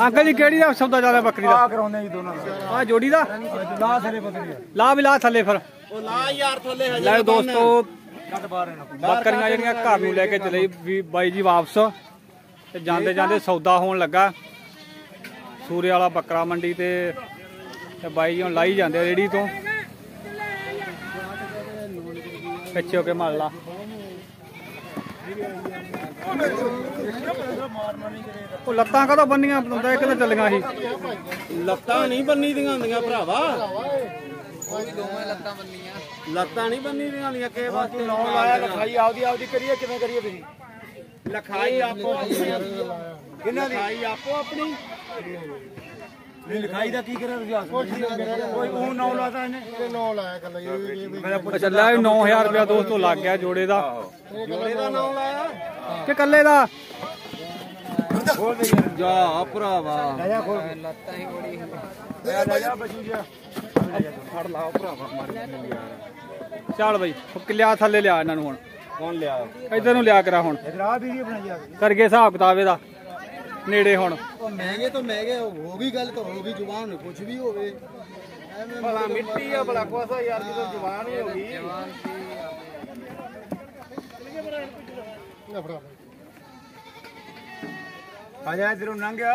Uncle ਜੀ ਕਿਹੜੀ ਦਾ ਸੌਦਾ ਜ਼ਿਆਦਾ ਬੱਕਰੀ ਦਾ? ਕਰਾਉਂਦੇ ਜੀ ਦੋਨਾਂ ਦਾ। ਆ ਜੋੜੀ ਦਾ? ਲਾ ਸਾਰੇ ਬੱਕਰੀ ਲਾ ਵੀ ਲਾ ਥੱਲੇ ਫਿਰ। ਉਹ ਲਾ ਯਾਰ ਥੱਲੇ ਹਜੇ ਲੈ ਦੋਸਤੋ ਕੱਟ ਬਾਹਰ ਇਹਨਾਂ ਬੱਕਰੀਆਂ ਜਿਹੜੀਆਂ ਘਰ ਨੂੰ ਲੈ ਕੇ ਚਲੇ ਵੀ ਬਾਈ ਜੀ ਵਾਪਸ ਤੇ ਜਾਂਦੇ ਜਾਂਦੇ ਸੌਦਾ ਹੋਣ ਲੱਗਾ। ਸੂਰੇ ਵਾਲਾ ਬੱਕਰਾ ਮੰਡੀ ਤੇ ਤੇ ਬਾਈ ਜੀ ਹੁਣ ਲਾਈ ਜਾਂਦੇ ਆ ਰੇੜੀ ਤੋਂ। ਪਿੱਛੇ ਹੋ ਕੇ ਮੰਨ ਲਾ। ਉਹ ਲੱਤਾਂ ਕਦੋਂ ਬੰਨੀਆਂ? ਬੰਦਾ ਇੱਕ ਤਾਂ ਚੱਲੀਆਂ ਸੀ। ਲੱਤਾਂ ਨਹੀਂ ਬੰਨੀ ਦੀਆਂ ਹੁੰਦੀਆਂ ਭਰਾਵਾ। ਲੱਤਾਂ ਨਹੀਂ ਬੰਨੀ ਦੀਆਂ ਹੁੰਦੀਆਂ ਕੇ ਵਾਸਤੇ। ਨੌ ਲਾਇਆ ਲਖਾਈ ਆਪਦੀ ਆਪਦੀ ਕਰੀਏ ਕਿਵੇਂ ਕਰੀਏ ਤੁਸੀਂ? ਲਖਾਈ ਆਪੋ ਆਪਣੀ। ਕਿੰਨਾ ਦੀ? ਲਖਾਈ ਆਪੋ ਆਪਣੀ। ਨਹੀਂ ਲਿਖਾਈ ਦਾ ਕੀ ਕਰਿਆ ਤੁਸੀਂ? ਆਸ ਕੋਈ ਉਹ ਨੌ ਲਾਤਾ ਇਹਨੇ। ਅੱਛਾ ਲੈ 9000 ਰੁਪਇਆ ਦੋਸਤੋ ਲੱਗ ਗਿਆ ਜੋੜੇ ਦਾ। ਜੋੜੇ ਦਾ ਨਾਮ ਲਾਇਆ? ਕਿ ਕੱਲੇ ਦਾ? ਜਾ ਭਰਾਵਾ। ਲੈ ਜਾ ਖੋਲ। ਲੱਤਾਂ ਹੀ ਬੜੀ ਲੈ ਜਾ ਬਚੂ ਜਾ ਫੜ ਲਾ ਭਰਾਵਾ ਮਾਰ ਚੱਲ ਬਈ ਉਹ ਕਿਲਿਆ ਥੱਲੇ ਲਿਆ ਇਹਨਾਂ ਨੂੰ ਹੁਣ। ਕੌਣ ਲਿਆ? ਇਧਰ ਨੂੰ ਲਿਆ ਕਰਾ ਹੁਣ। ਇਧਰ ਆ ਵੀਡੀਓ ਬਣਾਈ ਆ। ਕਰਗੇ ਹਿਸਾਬ ਕਿਤਾਬ ਇਹਦਾ। ਨੇੜੇ ਹੁਣ। ਉਹ ਮਹਿੰਗੇ ਤੋਂ ਮਹਿੰਗੇ ਹੋ ਗਈ ਗੱਲ ਤਾਂ ਹੋ ਗਈ ਜ਼ੁਬਾਨ ਕੁਝ ਵੀ ਹੋਵੇ। ਭਲਾ ਮਿੱਟੀ ਆ ਭਲਾ ਕੋਸਾ ਯਾਰ ਜਦੋਂ ਜਵਾਨ ਹੀ ਹੋ ਗਈ। ਆ। ਜਾ ਇਧਰੋਂ ਲੰਘਿਆ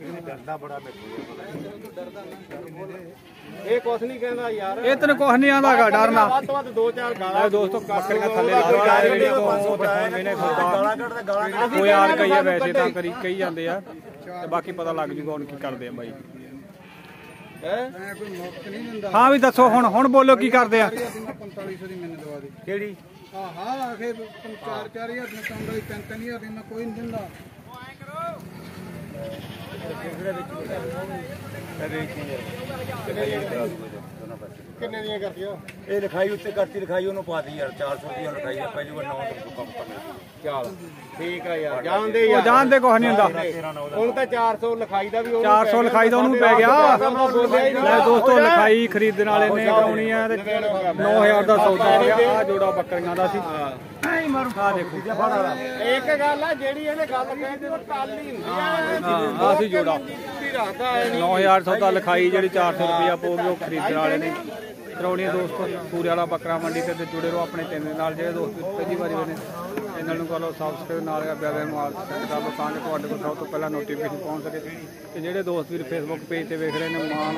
ਡਰਦਾ ਬੜਾ ਮੈਨੂੰ ਇਹ ਕੁਛ ਨਹੀਂ ਕਹਿੰਦਾ ਯਾਰ। ਇਹ ਤੈਨੂੰ ਕੁਝ ਨਹੀਂ ਆਂਦਾਗਾ ਡਰਨਾ ਵੱਧ ਤੋਂ ਵੱਧ ਦੋ ਚਾਰ ਗਾਲਾਂ ਦੋਸਤੋ ਬੱਕਰੀਆਂ ਥੱਲੇ ਲਾ ਗਾਲਾਂ ਕੱਢਦਾ ਗਾਲਾਂ ਕੋਈ ਯਾਰ ਕਈ ਆ ਵੈਸੇ ਤਾਂ ਕਰੀ ਕਈ ਜਾਂਦੇ ਆ ਤੇ ਬਾਕੀ ਪਤਾ ਲੱਗ ਜੂਗਾ ਹੁਣ ਕੀ ਕਰਦੇ ਆ ਬਾਈ। ਮੈਂ ਕੋਈ ਮੁਫਤ ਨਹੀਂ ਦਿੰਦਾ। ਹਾਂ ਵੀ ਦੱਸੋ ਹੁਣ ਹੁਣ ਬੋਲੋ ਕੀ ਕਰਦੇ ਆ? 4500 ਦੀ ਮੈਨੂੰ ਦਵਾ ਦੇ। ਕਿਹੜੀ? ਹਾਂ ਹਾਂ ਆਖੇ 4 4000 ਦੀ ਕੰਮ ਵਾਲੀ 3 3000 ਦੀ ਮੈਂ ਕੋਈ ਨਹੀਂ ਦਿੰਦਾ। ਕਿੰਨੇ ਦੀਆਂ ਇਹ ਲਿਖਾਈ ਉੱਤੇ ਕਰਤੀ ਲਿਖਾਈ ਉਹਨੂੰ ਪਾਤੀ ਯਾਰ 400 ਦੀ ਲਿਖਾਈ ਆ ਪਹਿਲੀ ਵਾਰ 9 ਤੋਂ ਕੰਮ ਕਰਨਾ। ਚੱਲ ਠੀਕ ਆ ਯਾਰ ਜਾਣਦੇ ਉਹ ਯਾਰ। ਜਾਣਦੇ ਕੁਝ ਨਹੀਂ ਹੁੰਦਾ। ਹੁਣ ਤਾਂ 400 ਲਿਖਾਈ ਦਾ ਵੀ ਉਹਨੂੰ 400 ਲਿਖਾਈ ਦਾ ਉਹਨੂੰ ਪੈ ਗਿਆ। ਲੈ ਦੋਸਤੋ ਲਿਖਾਈ ਖਰੀਦਣ ਵਾਲੇ ਨੇ ਕਰਾਉਣੀ ਆ ਤੇ 9000 ਦਾ ਸੌਦਾ ਆ ਜੋੜਾ ਬੱਕਰੀਆਂ ਦਾ ਸੀ। ਮਾਰੂ। ਆ ਦੇਖੋ। ਇੱਕ ਗੱਲ ਆ ਜਿਹੜੀ ਇਹਨੇ ਗੱਲ ਕਹੀ ਤੇ ਉਹ ਟੱਲ ਹੀ ਹੁੰਦੀ ਆ। ਹਾਂ ਆ ਸੀ ਜੋੜਾ। ਵੀ ਰੱਖਦਾ ਹੈ 9000 ਸੌਦਾ ਲਿਖਾਈ ਜਿਹੜੀ 400 ਰੁਪਇਆ ਪਊਗੀ ਉਹ ਖਰੀਦਣ ਵਾਲੇ ਨੇ। ਕਰਾਉਣੀ ਆ ਦੋਸਤੋ ਪੂਰੇ ਵਾਲਾ ਬੱਕਰਾ ਮੰਡੀ ਤੇ ਜੁੜੇ ਰਹੋ ਆਪਣੇ ਚੈਨਲ ਦੇ ਨਾਲ ਜਿਹੜੇ ਦੋਸਤ ਪਹਿਲੀ ਵਾਰੀ ਬਣੇ ਚੈਨਲ ਨੂੰ ਕਰੋ ਸਬਸਕ੍ਰਾਈਬ ਨਾਲ ਆ ਪਿਆਰੇ ਨੂੰ ਆਲ ਕਰ ਲਓ ਤਾਂ ਕਿ ਤੁਹਾਡੇ ਕੋਲ ਸਭ ਤੋਂ ਪਹਿਲਾਂ ਨੋਟੀਫਿਕੇਸ਼ਨ ਪਹੁੰਚ ਸਕੇ। ਤੇ ਜਿਹੜੇ ਦੋਸਤ ਵੀਰ ਫੇਸਬੁੱਕ ਪੇਜ ਤੇ ਵੇਖ ਰਹੇ ਨੇ ਮਾਨ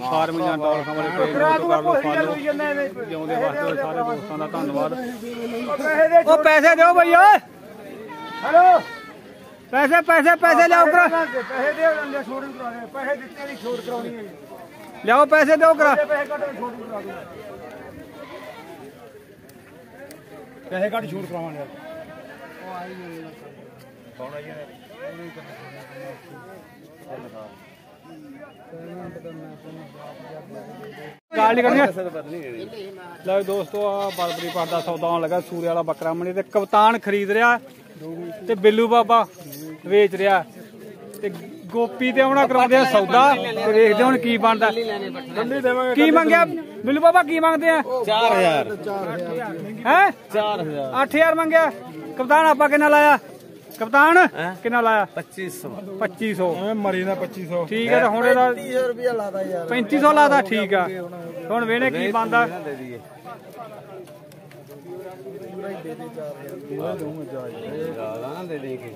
ਫਾਰਮ ਜਾਂ ਡੌਲ ਖਬਰੇ ਪੇਜ ਨੂੰ ਕਰ ਲਓ ਫਾਲੋ ਜਿਉਂਦੇ ਵਾਸਤੇ ਸਾਰੇ ਦੋਸਤਾਂ ਦਾ ਧੰਨਵਾਦ। ਉਹ ਪੈਸੇ ਦਿਓ ਬਈ ਓਏ। ਹੈਲੋ। ਪੈਸੇ ਪੈਸੇ ਪੈਸੇ ਲਿਆਓ ਕਰਾ। ਪੈਸੇ ਦੇ ਅੰਦੇ ਛੋੜ ਕਰਾਉਣੇ ਪੈਸੇ ਦਿੱਤੇ ਨਹੀਂ ਛੋੜ ਕਰਾਉਣੀ ਹੈ। ਲਿਆਓ ਪੈਸੇ ਦਿਓ ਕਰਾ। ਪੈਸੇ ਕੱਟ ਛੋੜ ਕਰਾ ਦੂੰਗਾ ਪੈਸੇ ਕੱਟ ਛੋੜ ਕਰਾਵਾਂਗੇ। ਕੌਣ ਨਹੀਂ ਕਰਨੀ ਲਓ ਦੋਸਤੋ ਆ ਬਰਬਰੀ ਪਾਟ ਦਾ ਸੌਦਾ ਆਉਣ ਲੱਗਾ ਸੂਰੇ ਵਾਲਾ ਬੱਕਰਾ ਮਣੀ ਤੇ ਕਪਤਾਨ ਖਰੀਦ ਰਿਹਾ ਤੇ ਬਿੱਲੂ ਬਾਬਾ ਵੇਚ ਰਿਹਾ। ਤੇ ਗੋਪੀ ਤੇ ਆਉਣਾ ਕਰਾਉਂਦੇ ਆ ਸੌਦਾ ਤੇ ਵੇਖਦੇ ਹੁਣ ਕੀ ਬਣਦਾ। ਕੀ ਮੰਗਿਆ? ਬਿੱਲੂ ਬਾਬਾ ਕੀ ਮੰਗਦੇ ਆ? 4000 ਹੈ? 4000 8000 ਮੰਗਿਆ। ਕਪਤਾਨ ਆਪਾਂ ਕਿੰਨਾ ਲਾਇਆ? ਕਪਤਾਨ ਕਿੰਨਾ ਲਾਇਆ? 2500 2500 ਮਰੀ ਦਾ 2500 ਠੀਕ ਹੈ ਤੇ ਹੁਣ ਇਹਦਾ 300 ਰੁਪਇਆ ਲਾਦਾ ਯਾਰ। 3500 ਲਾਦਾ ਠੀਕ ਆ। ਹੁਣ ਵੇਨੇ ਕੀ ਬਣਦਾ ਦੇ ਦਈਏ ਗਾਲਾਂ ਦੇ ਦੇ ਕੇ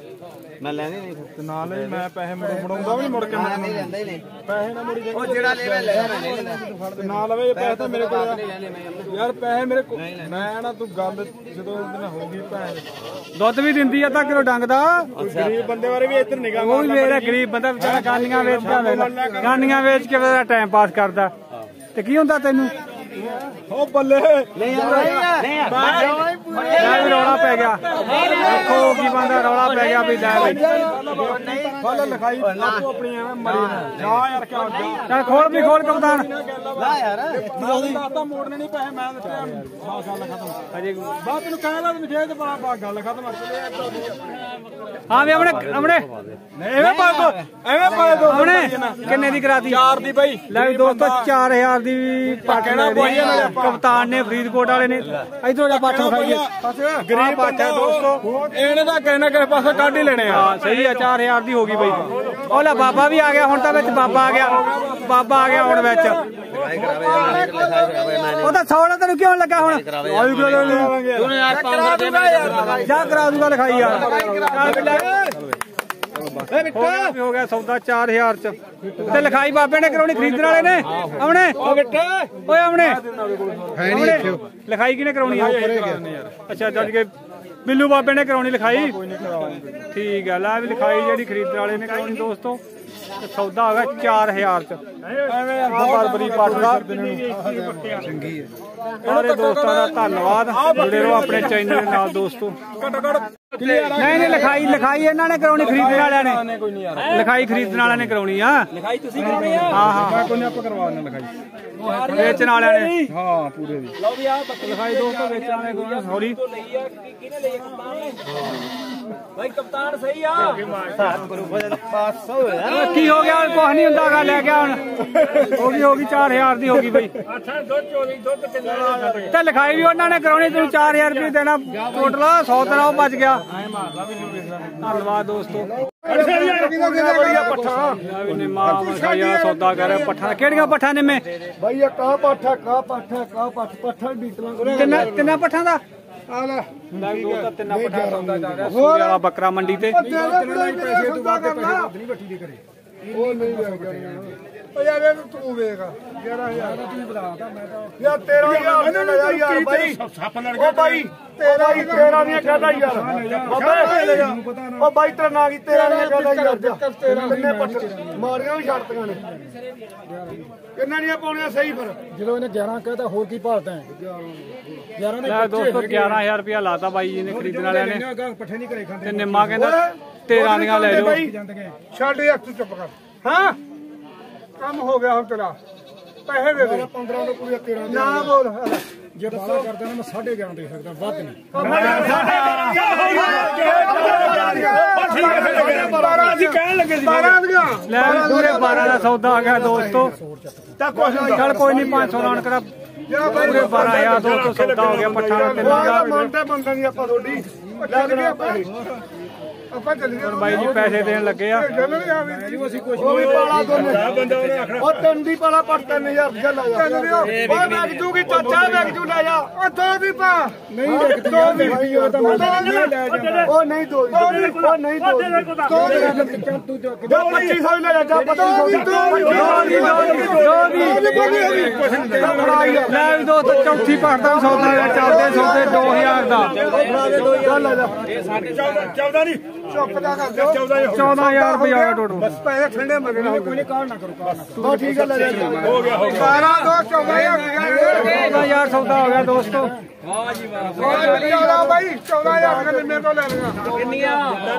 ਮੈਂ ਲੈਣੇ ਨਹੀਂ ਤੇ ਨਾਲ ਹੀ ਮੈਂ ਪੈਸੇ ਮੁੜ ਮੁੜਾਉਂਦਾ ਵੀ ਮੁੜ ਕੇ ਨਹੀਂ ਲੈਂਦਾ ਹੀ ਨਹੀਂ। ਪੈਸੇ ਨਾ ਮੁੜੀ ਉਹ ਜਿਹੜਾ ਲੈ ਲੈ ਮੈਂ ਨਹੀਂ ਲੈਂਦਾ ਤੇ ਨਾ ਲਵੇ ਇਹ ਪੈਸੇ ਤਾਂ ਮੇਰੇ ਕੋਲ ਆ। ਯਾਰ ਪੈਸੇ ਮੇਰੇ ਕੋਲ ਮੈਂ ਨਾ ਤੂੰ ਗੱਲ ਜਦੋਂ ਉਹਦੇ ਨਾਲ ਹੋ ਗਈ ਭੈਣ। ਦੁੱਧ ਵੀ ਦਿੰਦੀ ਆ ਤਾਂ ਕਿਲੋ ਡੰਗ ਦਾ? ਗਰੀਬ ਬੰਦੇ ਬਾਰੇ ਵੀ ਇੱਧਰ ਨਿਗਾਹ ਉਹ ਵੀ ਮੇਰਾ ਗਰੀਬ ਬੰਦਾ ਵਿਚਾਰਾ ਗਾਨੀਆਂ ਵੇਚਦਾ ਵੇਲਾ ਗਾਨੀਆਂ ਵੇਚ ਕੇ ਵੇਲਾ ਟਾਈਮ ਪਾਸ ਕਰਦਾ। ਤੇ ਕੀ ਹੁੰਦਾ ਤੈਨੂੰ? ਉਹ ਬੱਲੇ। ਨਹੀਂ ਲੈ ਵੀ ਰੌਲਾ ਪੈ ਗਿਆ। ਦੇਖੋ ਕੀ ਬੰਦਾ ਰੌਲਾ ਪੈ ਗਿਆ ਵੀ ਲੈ ਬਈ। ਫਲ ਲਿਖਾਈ ਆਪੋ ਆਪਣੀ ਐਵੇਂ ਮਰੀ ਨਾ। ਜਾ ਯਾਰ ਕਿਉਂ ਜਾ। ਚੱਲ ਖੋਲ ਵੀ ਖੋਲ ਕਪਤਾਨ। ਲਾ ਯਾਰ। ਦਾਤਾ ਮੋੜਨੇ ਨਹੀਂ ਪੈਸੇ ਮੈਂ ਦਿੱਤੇ ਬਸ ਗੱਲ ਖਤਮ। ਅਜੇ ਬਾਤ ਤੈਨੂੰ ਕਹਿੰਦਾ ਤੈਨੂੰ ਜੇ ਤੇ ਬਾ ਗੱਲ ਖਤਮ ਹਾਂ ਵੀ ਆਪਣੇ ਆਪਣੇ ਐਵੇਂ ਪਾ ਦੋ ਐਵੇਂ ਪਾ ਦੋ। ਆਪਣੇ ਕਿੰਨੇ ਦੀ ਕਰਾਤੀ? ਚਾਰ ਦੀ ਬਾਈ। ਲੈ ਵੀ ਦੋਸਤੋ 4000 ਦੀ ਪੱਟ ਕਹਿਣਾ। ਕਪਤਾਨ ਨੇ ਫਰੀਦਕੋਟ ਵਾਲੇ ਨੇ। ਇਧਰੋਂ ਜਾ ਪੱਟ ਖਾਈਏ। ਗਰੀਬ ਬੱਚਾ ਦੋਸਤੋ। ਇਹਨੇ ਤਾਂ ਨਾ ਕਿਸੇ ਪਾਸੇ ਕੱਢ ਹੀ ਲੈਣੇ ਆ। ਹਾਂ ਸਹੀ ਆ 4000 ਦੀ ਹੋ ਗਈ ਬਈ। ਉਹ ਲੈ ਬਾਬਾ ਵੀ ਆ ਗਿਆ ਹੁਣ ਤਾਂ ਵਿੱਚ ਬਾਬਾ ਆ ਗਿਆ। ਬਾਬਾ ਆ ਗਿਆ ਹੁਣ ਵਿੱਚ। ਉਹ ਤਾਂ 100 ਤੈਨੂੰ ਕਿਉਂ ਲੱਗਾ ਹੁਣ? ਆਯੂ ਕਰਾ ਦੇ ਤੂੰ ਯਾਰ 500 ਦੇ ਮੈਂ ਜਾ ਕਰਾ ਦੂਗਾ ਲਿਖਾਈ ਯਾਰ ਹੋ ਗਿਆ ਵੀ ਹੋ ਗਿਆ ਸੌਦਾ 4000 ਚ? ਤੇ ਲਿਖਾਈ ਬਾਬੇ ਨੇ ਕਰਾਉਣੀ ਖਰੀਦਣ ਵਾਲੇ ਨੇ? ਆਉਣੇ? ਓਏ ਆਉਣੇ? ਹੈ ਨਹੀਂ ਲਿਖਾਈ ਕਿਹਨੇ ਕਰਾਉਣੀ ਆ? ਅੱਛਾ ਜੱਜ ਕੇ ਬਿੱਲੂ ਬਾਬੇ ਨੇ ਕਰਾਉਣੀ ਲਿਖਾਈ? ਠੀਕ ਆ ਲੈ ਵੀ ਲਿਖਾਈ ਜਿਹੜੀ ਖਰੀਦਣ ਵਾਲੇ ਨੇ ਕਰਾਉਣੀ ਦੋਸਤੋ। ਸੌਦਾ ਹੋ ਗਿਆ 4000 ਚ। ਐਵੇਂ ਆ ਬਰਬਰੀ ਪੱਟ ਦਾ। ਚੰਗੀ ਹੈ। ਸਾਰੇ ਦੋਸਤਾਂ ਦਾ ਧੰਨਵਾਦ। ਜੁੜੇ ਰਹੋ ਆਪਣੇ ਚੈਨਲ ਦੇ ਨਾਲ ਦੋਸਤੋ। ਨਹੀਂ ਨਹੀਂ ਲਿਖਾਈ ਲਿਖਾਈ ਇਹਨਾਂ ਨੇ ਕਰਾਉਣੀ ਖਰੀਦਣ ਵਾਲਿਆਂ ਨੇ। ਲਿਖਾਈ ਖਰੀਦਣ ਵਾਲਿਆਂ ਨੇ ਕਰਾਉਣੀ ਆ। ਲਿਖਾਈ ਤੁਸੀਂ ਕਰਾਉਣੀ ਆ? ਹਾਂ ਹਾਂ। ਕੋਈ ਨਾ ਆਪਾਂ ਕਰਵਾ ਦਿੰਦੇ ਲਿਖਾਈ। ਵੇਚਣ ਵਾਲਿਆਂ ਨੇ। ਹਾਂ ਪੂਰੇ ਦੀ। ਲਿਖਾਈ ਦੋਸਤੋ ਵੇਚਣ ਵਾਲੇ ਕੋਲ ਸੌਰੀ। ਕੀ ਹੋ ਗਿਆ? ਕੁਝ ਨਹੀਂ ਹੁੰਦਾਗਾ ਲੈ ਗਿਆ ਹੁਣ। ਹੋ ਗਈ ਹੋ ਗਈ 4000 ਦੀ ਹੋ ਗਈ ਬਈ। ਤੇ ਲਿਖਾਈ ਵੀ ਉਹਨਾਂ ਨੇ ਕਰਾਉਣੀ ਤੈਨੂੰ 4000 ਰੁਪਏ ਦੇਣਾ। ਟੋਟਲ 100 ਤੇਰਾ ਉਹ ਬਚ ਗਿਆ। ਧੰਨਵਾਦ ਦੋਸਤੋ। ਸੌਦਾ ਰਿਹਾ ਪੱਠਾ ਕਿਹੜੀਆਂ ਪੱਠਾ ਨਿੰਮੇ ਬਾਈ ਇਹ ਕਾ ਪਾਠਾ ਕਾ ਪਾਠਾ ਕਾ ਪਾਠ? ਪੱਠਾ ਬੀਟਲਾਂ ਕਰੇ ਕਿੰਨਾ ਕਿੰਨਾ ਪੱਠਾਂ ਦਾ? ਆ ਲੈ। ਲੈ ਦੋ ਤਾਂ ਤਿੰਨਾਂ ਪੱਠਾ ਸੌਦਾ ਚੱਲ ਰਿਹਾ ਸੂਰੇ ਵਾਲਾ ਬੱਕਰਾ ਮੰਡੀ ਤੇ। ਪੈਸੇ ਤੂੰ ਬਾਅਦ ਦੇ ਪੈਸੇ ਨਹੀਂ ਵੱਟੀ ਦੇ ਕਰੇ ਉਹ ਨਹੀਂ ਵੇਖ ਓ ਯਾਰ ਇਹ ਤੂੰ ਵੇਖ। 11000 ਤੂੰ ਬਤਾਦਾ ਮੈਂ ਤਾਂ ਯਾਰ 13000 ਦੇ ਲੈ ਯਾਰ ਬਾਈ। ਸੱਪ ਲੜ ਗਿਆ ਓ ਬਾਈ ਤੇਰਾ। ਹੀ ਤੇਰਾ ਨਹੀਂ ਕਹਦਾ ਯਾਰ। ਓ ਬਾਈ ਤੇਰਾ ਨਾ। ਕੀ ਤੇਰਾ ਨਹੀਂ ਕਹਦਾ ਯਾਰ। ਕਿੰਨੇ ਪੱਟ ਮਾਰੀਆਂ ਵੀ ਛੱਡਤੀਆਂ ਨੇ। ਕਿੰਨਾ ਦੀਆਂ ਪਾਉਣੀਆਂ ਸਹੀ ਫਿਰ? ਜਦੋਂ ਇਹਨੇ 11 ਕਹਤਾ ਹੋਰ ਕੀ ਭਾਲਦਾ ਹੈ? 11 ਦੇ ਲੈ ਦੋਸਤੋ 11000 ਰੁਪਇਆ ਲਾਤਾ ਬਾਈ ਜੀ ਨੇ ਖਰੀਦਣ ਵਾਲਿਆਂ ਨੇ। ਪੱਠੇ ਨਹੀਂ ਘਰੇ ਖਾਂਦੇ। ਤੇ ਨਿੰਮਾ ਕਹਿੰਦਾ 13 ਦੀਆਂ ਲੈ ਜਾਓ। ਛੱਡ ਯਾਰ ਤੂੰ ਚੁੱਪ ਕਰ। ਹਾਂ? ਕੰਮ ਹੋ ਗਿਆ ਹੁਣ ਤੇਰਾ। ਪੈਸੇ ਦੇ ਦੇ। 15 ਤੋਂ ਪੂਰੇ 13 ਨਾ ਬੋਲ। ਜੇ ਬਾਲਾ ਕਰਦਾ ਨਾ ਮੈਂ 11.5 ਦੇ ਸਕਦਾ ਵੱਧ ਨਹੀਂ। ਅਸੀਂ ਕਹਿਣ ਲੱਗੇ ਸੀ 12 ਦੀਆਂ ਲੈ ਪੂਰੇ 12 ਦਾ ਸੌਦਾ ਆ ਗਿਆ ਦੋਸਤੋ। ਤਾਂ ਕੁਛ ਨਹੀਂ ਚਲ ਕੋਈ ਨਹੀਂ 500 ਲਾਉਣ ਕਰਾ। ਪੂਰੇ 12000 ਦੋਸਤੋ ਸੌਦਾ ਹੋ ਗਿਆ ਪੱਠਾ ਦਾ ਤਿੰਨਾਂ ਦਾ ਮੰਨਦੇ ਬੰਦਾ ਨਹੀਂ ਆਪਾਂ ਤੁਹਾਡੀ। ਲੱਗ ਪੈਸੇ ਆਪਾਂ ਚੱਲ ਗਏ ਬਾਈ ਜੀ ਪੈਸੇ ਦੇਣ ਲੱਗੇ ਆ। ਉਹ ਵੀ ਪਾਲਾ ਦੋਨੇ। ਬੰਦਾ ਉਹਨੇ ਆਖਣਾ। ਉਹ ਟੰਡੀ ਪਾਲਾ ਪਰ 3000 ਰੁਪਇਆ ਲੈ ਜਾ। ਉਹ ਵੇਚ ਜੂਗੀ ਚਾਚਾ ਵੇਚ ਜੂ ਲੈ ਜਾ। ਉਹ ਦੋ ਦੀ ਪਾ। ਨਹੀਂ ਵੇਚ ਦੋ ਦੀ ਉਹ ਤਾਂ ਮੈਂ ਲੈ ਜਾ ਉਹ ਨਹੀਂ ਦੋ ਦੀ ਉਹ ਨਹੀਂ ਦੋ ਦੀ ਦੋ ਦੀ ਤੂੰ ਜੋ 2500 ਲੈ ਜਾ 2500 ਦੀ। ਦੋ ਦੀ ਦੋ ਦੀ ਦੋ ਦੀ ਲੈ ਵੀ ਦੋਸਤੋ ਚੌਥੀ ਪੱਠ ਦਾ ਵੀ ਸੌਦਾ ਚੱਲਦੇ ਸੌਦੇ 2000 ਦਾ ਚੱਲ ਲੈ ਜਾ 14 ਨਹੀਂ ਚੁੱਪ ਦਾ ਕਰ ਦਿਓ 14000 ਰੁਪਇਆ ਆ ਗਿਆ ਟੋਟਲ ਬਸ ਪੈਸੇ ਠੰਡੇ ਮੰਗਣਾ ਕੋਈ ਕਾਲ ਨਾ ਕਰੋ ਕਾਲ ਨਾ ਬਸ ਠੀਕ ਹੈ। ਲੈ ਜਾ ਹੋ ਗਿਆ ਹੋ ਗਿਆ। 12 ਦੋ 14000 14000 ਸੌਦਾ ਹੋ ਗਿਆ ਦੋਸਤੋ। ਵਾਹ ਜੀ ਵਾਹ। ਬਾਈ? 14000 ਦੇ ਨਿੰਮੇ ਤੋਂ ਲੈ ਲਈਆਂ। ਕਿੰਨੀਆਂ?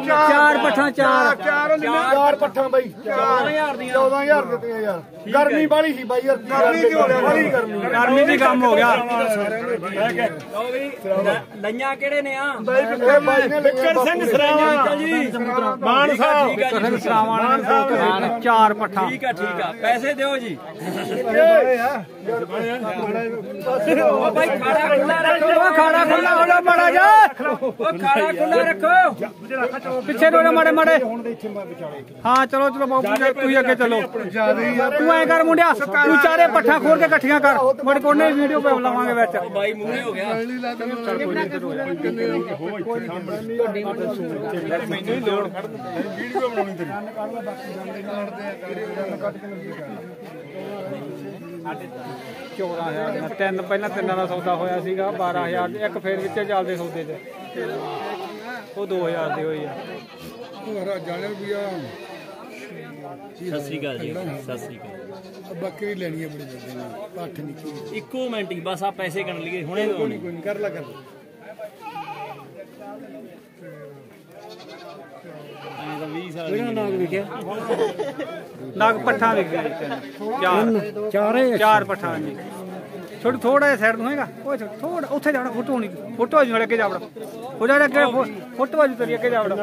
ਚਾਰ। ਪੱਠਾਂ ਚਾਰ। ਚਾਰ ਨਿੰਮੇ। ਚਾਰ ਪੱਠਾਂ। ਬਾਈ। 14000 ਦੀਆਂ। 14000 ਦਿੱਤੀਆਂ ਯਾਰ ਗਰਮੀ ਬਾਲੀ ਸੀ ਬਾਈ ਯਾਰ ਗਰਮੀ ਕੀ ਹੋ ਗਿਆ? ਬਾਲੀ ਗਰਮੀ। ਗਰਮੀ ਦੀ ਕੰਮ ਹੋ ਗਿਆ। ਲਈਆਂ ਕਿਹੜੇ ਨੇ ਆ? ਬਾਈ ਬਾਈ ਬਿੱਕਰ ਸਿੰਘ ਸਰਾਵਾ। ਜੀ। ਮਾਨ ਸਾਹਿਬ। ਕਰਨ ਸਰਾਵਾਂ ਨੇ ਦੋਸਤੋ ਨੇ। ਚਾਰ ਪੱਠਾਂ। ਠੀਕ ਆ ਠੀਕ ਆ। ਪੈਸੇ ਦਿਓ ਜੀ। ਉਹ ਬਾਈ ਖਾੜਾ ਖੁੱਲਾ ਰੱਖੋ। ਉਹ ਖਾੜਾ ਖੁੱਲਾ ਹੋ ਜਾ ਮਾੜਾ ਜਾ ਉਹ ਖਾੜਾ ਖੁੱਲਾ ਰੱਖੋ। ਪਿੱਛੇ ਨੂੰ ਮਾੜੇ ਮਾੜੇ। ਹਾਂ ਚਲੋ ਚਲੋ ਬਾਬੂ ਜੀ ਤੁਸੀਂ ਅੱਗੇ ਚੱਲੋ। ਤੂੰ ਐ ਕਰ ਮੁੰਡਿਆ ਤੂੰ ਚਾਰੇ ਪੱਠਾ ਖੋਲ ਕੇ ਇਕੱਠੀਆਂ ਕਰ। ਮੜ ਕੋਨੇ ਵੀਡੀਓ ਪੇ ਲਾਵਾਂਗੇ ਵਿੱਚ। ਬਾਈ ਮੂਹਰੇ ਹੋ ਗਿਆ। ਤਿੰਨ ਪਹਿਲਾਂ ਤਿੰਨਾਂ ਦਾ ਸੌਦਾ ਹੋਇਆ ਸੀਗਾ 12000 ਦੇ। ਇੱਕ ਫੇਰ ਵਿੱਚੇ ਚੱਲਦੇ ਸੌਦੇ 'ਚ। ਉਹ 2000 ਦੀ ਹੋਈ ਆ। ਹੋਰਾ ਜਾਣੇ ਵੀ ਆ ਸਤਿ ਸ੍ਰੀ ਅਕਾਲ ਜੀ। ਸਤਿ ਸ੍ਰੀ ਅਕਾਲ ਬੱਕਰੀ ਲੈਣੀ ਹੈ ਬੜੀ ਜਲਦੀ ਪੱਠ ਨਹੀਂ ਇੱਕੋ ਮਿੰਟ ਹੀ ਬਸ ਆ ਪੈਸੇ ਗਣ ਲਈਏ ਹੁਣੇ ਕੋਈ ਨਹੀਂ ਕਰ ਲਾ ਕਰ ਲਾ। ਐਂ ਤਾਂ 20 ਸਾਲ ਕਿਹੜਾ ਨਾਮ ਲਿਖਿਆ ਨਗ ਪੱਠਾ ਤਿੰਨ ਚਾਰ ਚਾਰੇ ਚਾਰ ਪੱਠਾ ਜੀ ਛੋਟਾ ਥੋੜਾ ਜਿਹਾ ਸਾਈਡ ਨੂੰ ਹੈਗਾ ਉਹ ਥੋੜਾ ਉੱਥੇ ਜਾਣਾ ਫੋਟੋ ਹੋਣੀ। ਫੋਟੋ ਜੀ ਲੈ ਕੇ ਜਾਵੜਾ ਹੋ ਜਾ ਅੱਗੇ ਫੁੱਟ ਬਾਜੂ ਤੇਰੀ ਅੱਗੇ ਜਾ ਵੜਾ।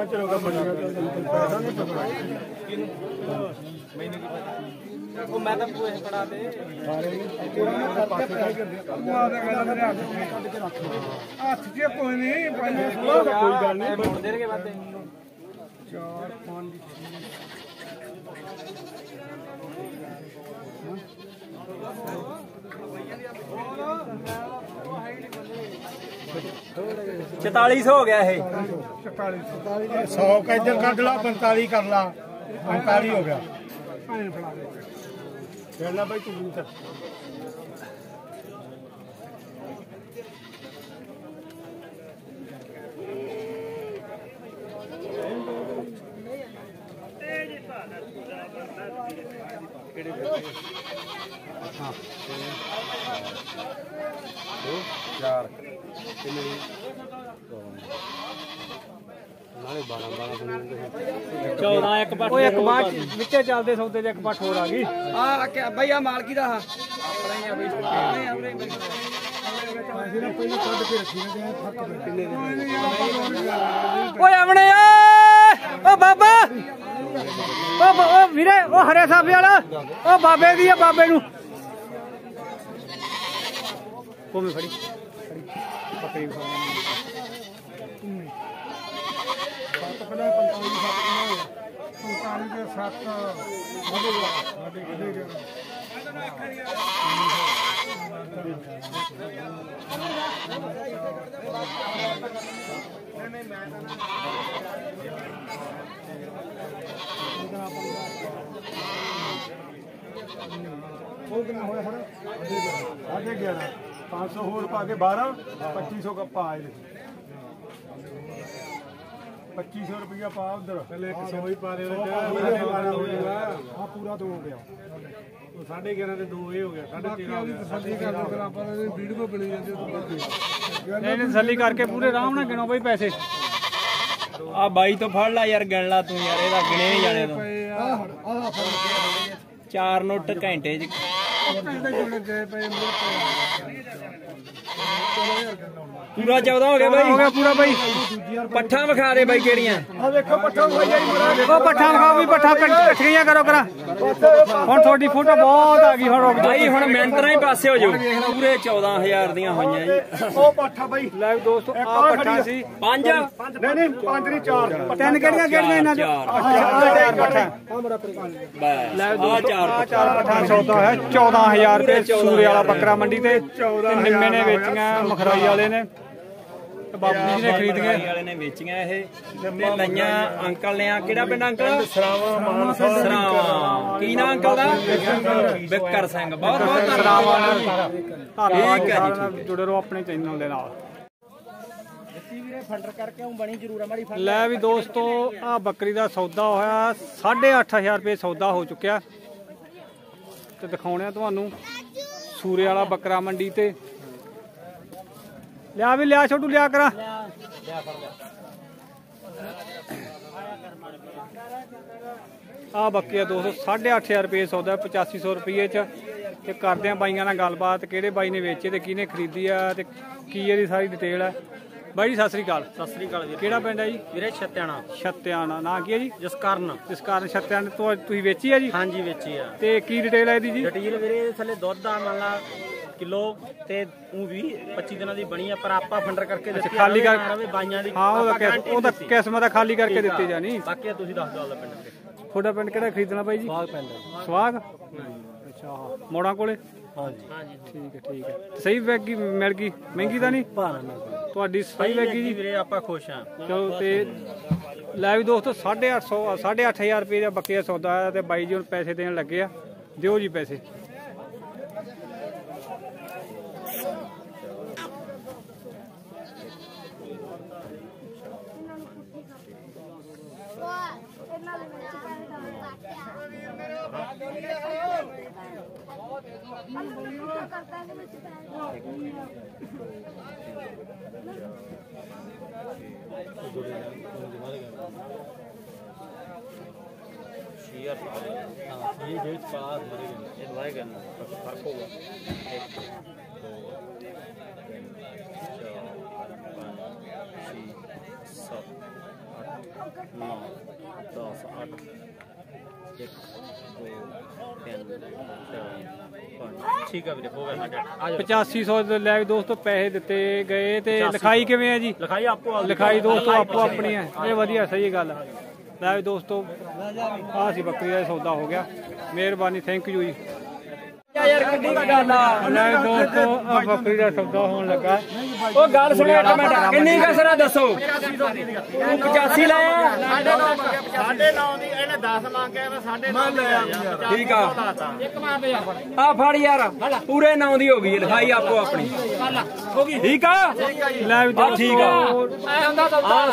ਹੱਥ 'ਚ ਕੋਈ ਨਹੀਂ ਕੋਈ ਗੱਲ ਨਹੀਂ। ਚਾਰ ਪੰਜ ਹੋ ਗਿਆ ਇਹ। 100 ਕਾ ਇੱਧਰ ਕੱਢ ਲਾ 45 ਕਰ ਲਾ 45 ਹੋ ਗਿਆ। ਫੜਾ ਦੇ। ਫੇਰ ਲੈ ਬਾਈ ਤੂੰ ਤਾਂ ਚੌਦਾਂ ਇੱਕ ਪੱਟ ਓਏ ਇੱਕ ਬਾਅਦ ਵਿੱਚੇ ਚੱਲਦੇ ਸੌਦੇ 'ਚ ਇੱਕ ਪੱਟ ਹੋਰ ਆ ਗਈ। ਆ ਬਈ ਆ ਮਾਲਕੀ ਦਾ ਓਏ ਆਵਣੇ ਓ ਬਾਬਾ! ਓ ਓ ਵੀਰੇ ਓ ਹਰੇ ਸਾਫੇ ਵਾਲਾ! ਓ ਬਾਬੇ ਦੀ ਆ ਬਾਬੇ ਨੂੰ। ਕੋਮੇ ਫੜੀ। ਫੜੀ ਬੱਕਰੀ ਨੂੰ ਪੰਤਾਲੀ ਦੇ ਸੱਤ। ਵਧੇ ਗਿਆ ਸਾਡੇ ਵਧੇ ਗਿਆ ਉਹ ਕਿੰਨਾ ਹੋਇਆ ਹੁਣ ਸਾਢੇ 11 500 ਹੋਰ ਪਾ ਕੇ 12 2500 ਕੱਪਾ ਆਏ ਨੇ 2500 ਰੁਪਇਆ ਪਾ ਉਧਰ। ਪਹਿਲੇ 100 ਹੀ ਪਾ ਦੇ ਆ ਪੂਰਾ ਦੋ ਹੋ ਗਿਆ। ਉਹ ਸਾਢੇ 11 ਤੇ 2 ਇਹ ਹੋ ਗਿਆ ਸਾਢੇ 13 ਹੋ ਗਿਆ। ਤਸੱਲੀ ਕਰ ਲਓ ਫਿਰ ਆਪਾਂ ਨੇ ਵੀਡੀਓ ਬਣੀ ਜਾਂਦੀ ਉਹ ਨਹੀਂ ਨਹੀਂ ਤਸੱਲੀ ਕਰਕੇ ਪੂਰੇ ਆਰਾਮ ਨਾਲ ਗਿਣੋ ਬਈ ਪੈਸੇ। ਆ ਬਾਈ ਤੋਂ ਫੜ ਲੈ ਯਾਰ ਗਿਣ ਲਾ ਤੂੰ ਯਾਰ ਇਹਦਾ ਗਿਣੇ ਜਾਣੇ ਤੋਂ। ਚਾਰ ਨੋਟ ਘੰਟੇ ਚ। ਪੂਰਾ 14 ਹੋ ਗਿਆ ਹੋ ਬਾਈ ਗਿਆ ਪੂਰਾ ਬਈ। ਪੱਠਾਂ ਵਿਖਾ ਦੇ ਬਾਈ ਕਿਹੜੀਆਂ। ਆ ਵੇਖੋ ਪੱਠਾ ਹੋਈ ਜਾਈ ਮਰਾ ਉਹ ਪੱਠਾ ਖਾਓ ਵੀ ਪੱਠਾ ਇਕੱਠੀਆਂ ਕਰੋ ਕਰਾ। ਹੁਣ ਤੁਹਾਡੀ ਫੋਟੋ ਬਹੁਤ ਆ ਗਈ ਹੁਣ ਰੁਕ ਬਾਈ ਹੁਣ ਮਿੰਟਰਾਂ ਹੀ ਪਾਸੇ ਹੋ ਜਾਓ। ਪੂਰੇ 14000 ਦੀਆਂ ਹੋਈਆਂ ਜੀ। ਉਹ ਪੱਠਾ ਬਈ। ਲੈ ਦੋਸਤੋ ਆ ਪੱਠਾ ਸੀ। ਪੰਜ। ਨਹੀਂ ਨਹੀਂ ਪੰਜ ਨਹੀਂ ਚਾਰ। ਤਿੰਨ ਕਿਹੜੀਆਂ ਕਿਹੜੀਆਂ ਇਹਨਾਂ ਦੇ ਆਹ ਚਾਰ ਪੱਠਾ। ਲੈ ਆ ਦੋਸਤੋ ਚਾਰ ਆ ਚਾਰ ਪੱਠਾ ਸੌਦਾ ਹੈ 14000 ਰੁਪਏ ਸੂਰੇ ਵਾਲਾ ਬੱਕਰਾ ਮੰਡੀ ਤੇ ਤੇ ਨਿੰਮੇ ਨੇ ਵੇਚੀਆਂ ਮਖਰਾਈ ਵਾਲੇ ਨੇ। ਤੇ ਬਾਬੂ ਜੀ ਨੇ ਖਰੀਦ ਗਏ ਵਾਲੇ ਨੇ ਵੇਚੀਆਂ ਇਹ। ਤੇ ਲਈਆਂ ਅੰਕਲ ਨੇ ਆ। ਕਿਹੜਾ ਪਿੰਡ ਅੰਕਲ? ਸਰਾਵਾ ਮਾਨਸਾ ਸਰਾਵਾ। ਕੀ ਨਾਂ ਅੰਕਲ ਦਾ? ਬਿੱਕਰ ਸਿੰਘ। ਬਹੁਤ ਬਹੁਤ ਧੰਨਵਾਦ। ਸਰਾਵਾਂ ਨਾਲ। ਧੰਨਵਾਦ ਠੀਕ ਹੈ ਜੀ ਜੁੜੇ ਰਹੋ ਆਪਣੇ ਚੈਨਲ ਦੇ ਨਾਲ। ਲੈ ਵੀ ਦੋਸਤੋ ਆ ਬੱਕਰੀ ਦਾ ਸੌਦਾ ਹੋਇਆ 8500 ਰੁਪਏ ਸੌਦਾ ਹੋ ਚੁੱਕਿਆ। ਤੇ ਦਿਖਾਉਣੇ ਆ ਤੁਹਾਨੂੰ। ਸੂਰੇ ਵਾਲਾ ਬੱਕਰਾ ਮੰਡੀ ਤੇ। ਲਿਆ ਵੀ, ਲਿਆ ਛੋਟੂ, ਲਿਆ ਕਰਾ। ਆ ਬੱਕਰੀ ਆ ਦੋਸਤੋ 8500 ਰੁਪਏ ਸੌਦਾ 8500 ਰੁਪਏ ਚ। ਤੇ ਕਰਦੇ ਆ ਬਾਈਆਂ ਨਾਲ ਗੱਲਬਾਤ, ਕਿਹੜੇ ਬਾਈ ਨੇ ਵੇਚੇ ਤੇ ਕਿਹਨੇ ਖਰੀਦੀ ਆ ਤੇ ਕੀ ਇਹਦੀ ਸਾਰੀ ਡਿਟੇਲ ਹੈ ਬਾਈ ਜੀ ਸਤਿ ਸ੍ਰੀ ਅਕਾਲ। ਸਤਿ ਸ੍ਰੀ ਅਕਾਲ ਵੀਰ। ਕਿਹੜਾ ਪਿੰਡ ਹੈ ਜੀ? ਵੀਰੇ ਛੱਤਿਆਣਾ। ਛੱਤਿਆਣਾ ਨਾਂ ਕੀ ਹੈ ਜੀ? ਜਿਸ ਕਾਰਨ ਜਿਸ ਕਾਰਨ ਛੱਤਿਆਣਾ ਤੋਂ ਤੁਸੀਂ ਵੇਚੀ ਹੈ ਜੀ? ਹਾਂਜੀ ਵੇਚੀ ਆ। ਤੇ ਕੀ ਡਿਟੇਲ ਹੈ ਇਹਦੀ ਜੀ? ਜਟੀਲ ਵੀਰੇ ਥੱਲੇ ਦੁੱਧ ਦਾ ਮੰਨ ਲਾ ਕਿਲੋ ਤੇ ਉਹ 20 25 ਦਿਨਾਂ ਦੀ ਬਣੀ ਆ ਪਰ ਆਪਾਂ ਫੰਡਰ ਕਰਕੇ ਦਿੱਤੀ ਆ, ਖਾਲੀ ਕਰ- ਬਾਈਆਂ ਦੀ ਹਾਂ ਉਹਦਾ ਉਹਦਾ ਦਿੱਤੀ। ਕਿਸਮਤ ਦਾ ਖਾਲੀ ਕਰਕੇ ਦਿੱਤੀ ਜਾਣੀ। ਬਾਕੀ ਆ ਤੁਸੀਂ ਦੱਸ ਦਿਓ ਆਪਦਾ ਪਿੰਡ ਤੇ ਤੁਹਾਡਾ ਪਿੰਡ ਕਿਹੜਾ ਖਰੀਦਣਾ ਬਾਈ ਜੀ? ਬਾਗ ਪੈਂਦਾ ਸਵਾਗ? ਅੱਛਾ ਹਾਂ। ਮੋੜਾਂ ਕੋਲੇ? ਹਾਂਜੀ। ਹਾਂਜੀ ਠੀਕ ਹੈ ਠੀਕ ਹੈ। ਤੇ ਸਹੀ ਵੈਗੀ ਮਿਲ ਗਈ? ਮਹਿੰਗੀ ਤਾਂ ਨਹੀਂ? ਤੁਹਾਡੀ ਸਹੀ ਵੈਗੀ ਜੀ ਵੀਰੇ ਆਪਾਂ ਖੁਸ਼ ਆ ਚਲੋ ਤੇ ਲੈ ਵੀ ਦੋਸਤੋ 850 8500 ਰੁਪਏ ਦਾ ਬੱਕੇ ਦਾ ਸੌਦਾ ਆਇਆ ਤੇ ਬਾਈ ਜੀ ਹੁਣ ਪੈਸੇ ਦੇਣ ਲੱਗੇ ਆ। ਦਿਓ ਜੀ ਪੈਸੇ। ਕਰਤਾ ਹੈ ਵਿੱਚ ਇਹ ਜੇਤ ਪਾਸ ਮਰੇ ਗਏ ਇਹ ਲਾਇ ਕਰਨਾ ਫ਼ਰਕ ਹੋਗਾ 1 2 3 4 5 6 9 10 8 1 2 3 ਠੀਕ ਆ ਵੀਰੇ ਹੋ ਗਿਆ ਸਾਡੇ। ਆ ਜਾਓ। 8500 ਦੇ ਲੈ ਵੀ ਦੋਸਤੋ ਪੈਸੇ ਦਿੱਤੇ ਗਏ ਤੇ ਲਿਖਾਈ ਕਿਵੇਂ ਹੈ ਜੀ? ਲਿਖਾਈ ਆਪੋ ਲਿਖਾਈ ਦੋਸਤੋ ਆਪੋ ਆਪਣੀ। ਹੈ ਇਹ ਵਧੀਆ ਸਹੀ ਗੱਲ ਹੈ ਲੈ ਵੀ ਦੋਸਤੋ ਆਹ ਸੀ ਬੱਕਰੀ ਦਾ ਸੌਦਾ ਹੋ ਗਿਆ। ਮਿਹਰਬਾਨੀ ਥੈਂਕ ਯੂ ਜੀ। ਯਾਰ ਕਿੰਨੀ ਕੁ ਗੱਲ ਆ? ਲੈ ਦੋਸਤੋ ਆਹ ਬੱਕਰੀ ਦਾ ਸੌਦਾ ਹੋਣ ਲੱਗਾ। ਉਹ ਗੱਲ ਸੁਣੋ ਇੱਕ ਮਿੰਟ ਕਿੰਨੀ ਕਸਰਾ ਦੱਸੋ? ਤੂੰ 85 ਲਾਇਆ? ਸਾਡੇ ਨਾਂ ਦੀ ਇਹਨੇ 10 ਮੰਗਿਆ ਮੈਂ ਸਾਡੇ ਨਾਂ ਦੀ ਲਿਆ। ਠੀਕ ਆ। ਆ ਫੜ ਯਾਰ ਪੂਰੇ ਨਾਂ ਦੀ ਹੋ ਗਈ ਲਿਖਾਈ ਆਪੋ ਆਪਣੀ। ਹੋ ਗਈ ਠੀਕ ਆ? ਲੈ ਵੀ ਆ ਠੀਕ ਆ।